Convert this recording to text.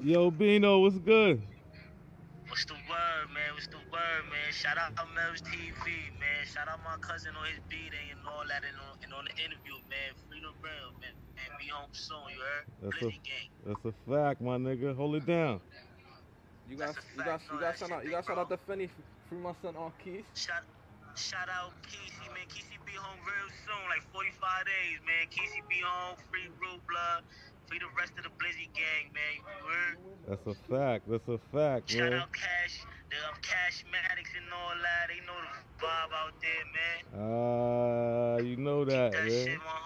Yo, Bino, what's good? What's the word, man? What's the word, man? Shout out to Melz TV, man. Shout out my cousin on his beat and all that and on, and on the interview, man. Free the real, man. And be home soon, you heard? That's Blizzy a- gang. That's a fact, my nigga. Hold it down. You got, you got, you got shout out, you got shout out to Feni, free my son on keys. Shout shout out Kesey, man. Kesey be home real soon, like 45 days, man. Kesey be home, free Rude Blood, free the rest of the Blizzy gang, man. That's a fact. That's a fact, Shout man. out Cash, the um, and all that. They know the vibe out there, man. Ah, you know that, That man. shit 100.